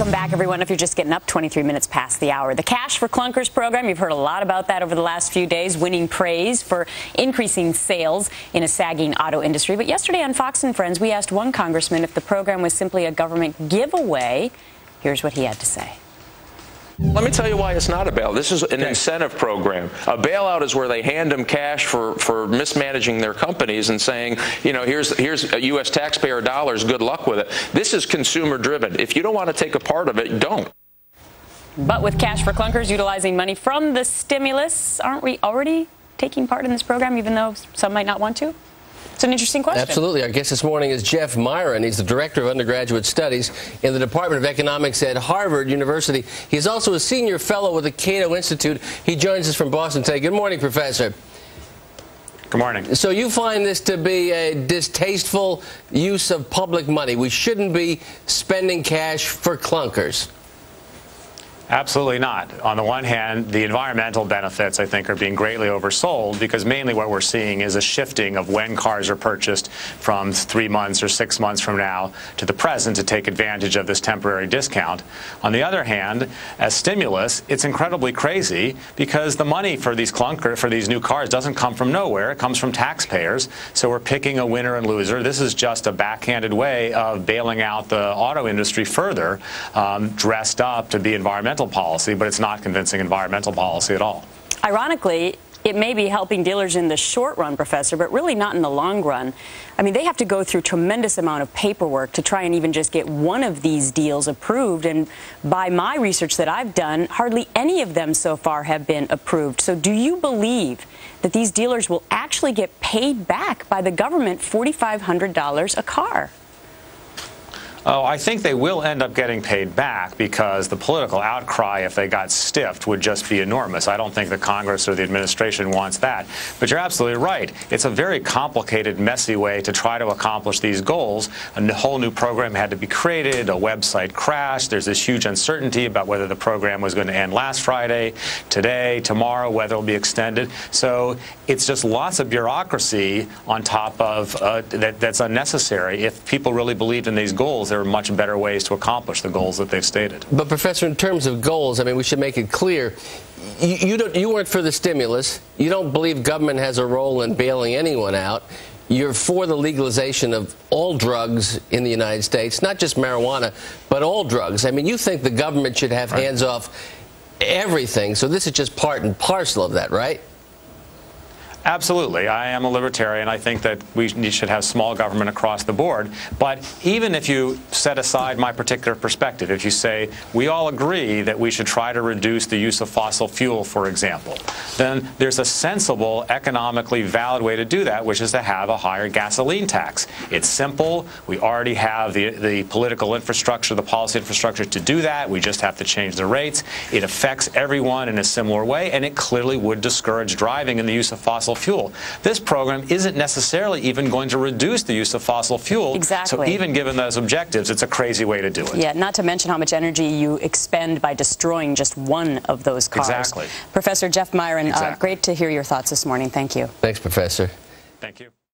Welcome back, everyone. If you're just getting up, 23 minutes past the hour. The Cash for Clunkers program, you've heard a lot about that over the last few days, winning praise for increasing sales in a sagging auto industry. But yesterday on Fox and Friends, we asked one congressman if the program was simply a government giveaway. Here's what he had to say. Let me tell you why it's not a bailout. This is an incentive program. A bailout is where they hand them cash for, for mismanaging their companies and saying, you know, here's here's U.S. taxpayer dollars. Good luck with it. This is consumer driven. If you don't want to take a part of it, don't. But with Cash for Clunkers utilizing money from the stimulus, aren't we already taking part in this program, even though some might not want to? It's an interesting question. Absolutely. Our guest this morning is Jeff Miron. He's the Director of Undergraduate Studies in the Department of Economics at Harvard University. He's also a Senior Fellow with the Cato Institute. He joins us from Boston today. Good morning, Professor. Good morning. So you find this to be a distasteful use of public money. We shouldn't be spending cash for clunkers. Absolutely not. On the one hand, the environmental benefits, I think, are being greatly oversold because mainly what we're seeing is a shifting of when cars are purchased from three months or six months from now to the present to take advantage of this temporary discount. On the other hand, as stimulus, it's incredibly crazy because the money for these clunker, for these new cars doesn't come from nowhere. It comes from taxpayers. So we're picking a winner and loser. This is just a backhanded way of bailing out the auto industry further, um, dressed up to be environmental environmental policy, but it's not convincing environmental policy at all. Ironically, it may be helping dealers in the short run, Professor, but really not in the long run. I mean, they have to go through tremendous amount of paperwork to try and even just get one of these deals approved. And by my research that I've done, hardly any of them so far have been approved. So do you believe that these dealers will actually get paid back by the government $4,500 a car? Oh, I think they will end up getting paid back because the political outcry, if they got stiffed, would just be enormous. I don't think the Congress or the administration wants that. But you're absolutely right. It's a very complicated, messy way to try to accomplish these goals. A whole new program had to be created. A website crashed. There's this huge uncertainty about whether the program was going to end last Friday, today, tomorrow, whether it will be extended. So it's just lots of bureaucracy on top of uh, that, that's unnecessary. If people really believed in these goals, there are much better ways to accomplish the goals that they've stated. But, Professor, in terms of goals, I mean, we should make it clear. You, you, don't, you weren't for the stimulus. You don't believe government has a role in bailing anyone out. You're for the legalization of all drugs in the United States, not just marijuana, but all drugs. I mean, you think the government should have right. hands off everything. So this is just part and parcel of that, right? Absolutely. I am a libertarian. I think that we should have small government across the board. But even if you set aside my particular perspective, if you say we all agree that we should try to reduce the use of fossil fuel, for example, then there's a sensible, economically valid way to do that, which is to have a higher gasoline tax. It's simple. We already have the, the political infrastructure, the policy infrastructure to do that. We just have to change the rates. It affects everyone in a similar way, and it clearly would discourage driving in the use of fossil fossil fuel. This program isn't necessarily even going to reduce the use of fossil fuel. Exactly. So even given those objectives, it's a crazy way to do it. Yeah, not to mention how much energy you expend by destroying just one of those cars. Exactly. Professor Jeff Miron, uh, exactly. uh, great to hear your thoughts this morning. Thank you. Thanks, Professor. Thank you.